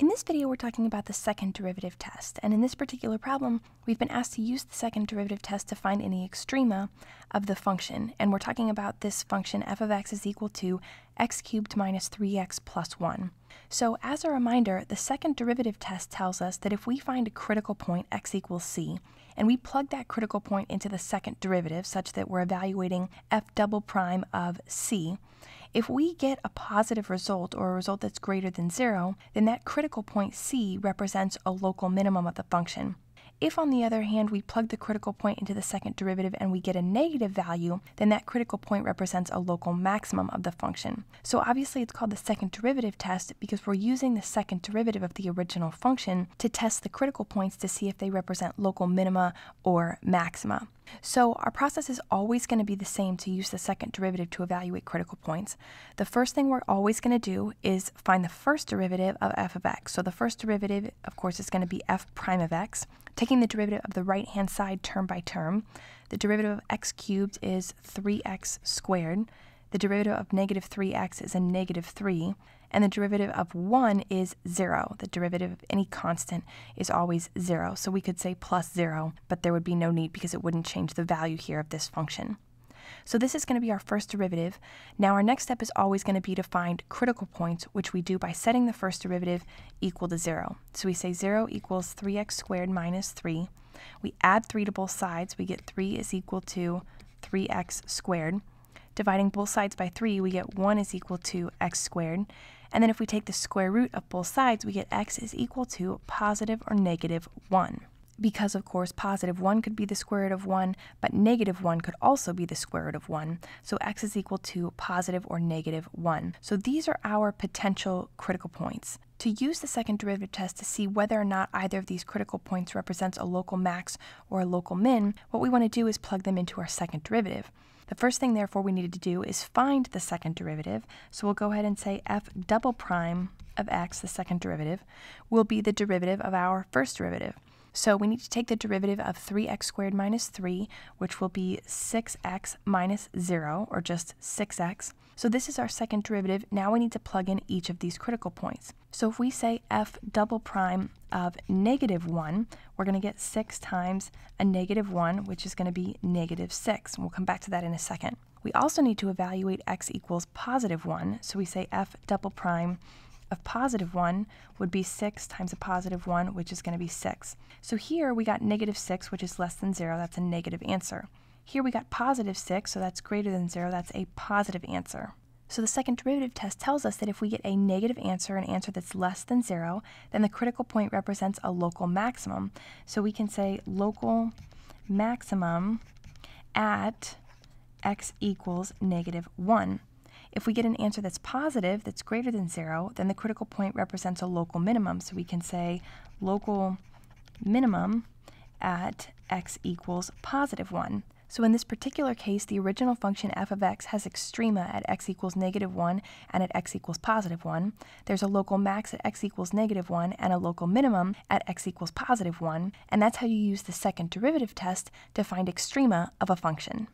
In this video, we're talking about the second derivative test, and in this particular problem, we've been asked to use the second derivative test to find any extrema of the function, and we're talking about this function f of x is equal to x cubed minus 3x plus 1. So as a reminder, the second derivative test tells us that if we find a critical point x equals c, and we plug that critical point into the second derivative such that we're evaluating f double prime of c, if we get a positive result or a result that's greater than zero, then that critical point c represents a local minimum of the function. If, on the other hand, we plug the critical point into the second derivative and we get a negative value, then that critical point represents a local maximum of the function. So obviously it's called the second derivative test because we're using the second derivative of the original function to test the critical points to see if they represent local minima or maxima. So our process is always going to be the same to use the second derivative to evaluate critical points. The first thing we're always going to do is find the first derivative of f of x. So the first derivative, of course, is going to be f prime of x. Taking the derivative of the right-hand side term by term, the derivative of x cubed is 3x squared. The derivative of negative 3x is a negative 3 and the derivative of 1 is 0. The derivative of any constant is always 0. So we could say plus 0, but there would be no need because it wouldn't change the value here of this function. So this is going to be our first derivative. Now our next step is always going to be to find critical points, which we do by setting the first derivative equal to 0. So we say 0 equals 3x squared minus 3. We add 3 to both sides. We get 3 is equal to 3x squared. Dividing both sides by 3, we get 1 is equal to x squared. And then if we take the square root of both sides, we get x is equal to positive or negative 1. Because, of course, positive 1 could be the square root of 1, but negative 1 could also be the square root of 1. So x is equal to positive or negative 1. So these are our potential critical points. To use the second derivative test to see whether or not either of these critical points represents a local max or a local min, what we want to do is plug them into our second derivative. The first thing, therefore, we needed to do is find the second derivative. So we'll go ahead and say f double prime of x, the second derivative, will be the derivative of our first derivative. So we need to take the derivative of 3x squared minus 3, which will be 6x minus 0, or just 6x. So this is our second derivative. Now we need to plug in each of these critical points. So if we say f double prime of negative 1, we're going to get 6 times a negative 1, which is going to be negative 6. we'll come back to that in a second. We also need to evaluate x equals positive 1. So we say f double prime of positive 1 would be 6 times a positive 1, which is going to be 6. So here we got negative 6, which is less than 0. That's a negative answer. Here we got positive 6, so that's greater than 0. That's a positive answer. So the second derivative test tells us that if we get a negative answer, an answer that's less than 0, then the critical point represents a local maximum. So we can say local maximum at x equals negative 1. If we get an answer that's positive, that's greater than 0, then the critical point represents a local minimum. So we can say local minimum at x equals positive 1. So in this particular case, the original function f of x has extrema at x equals negative 1 and at x equals positive 1. There's a local max at x equals negative 1 and a local minimum at x equals positive 1. And that's how you use the second derivative test to find extrema of a function.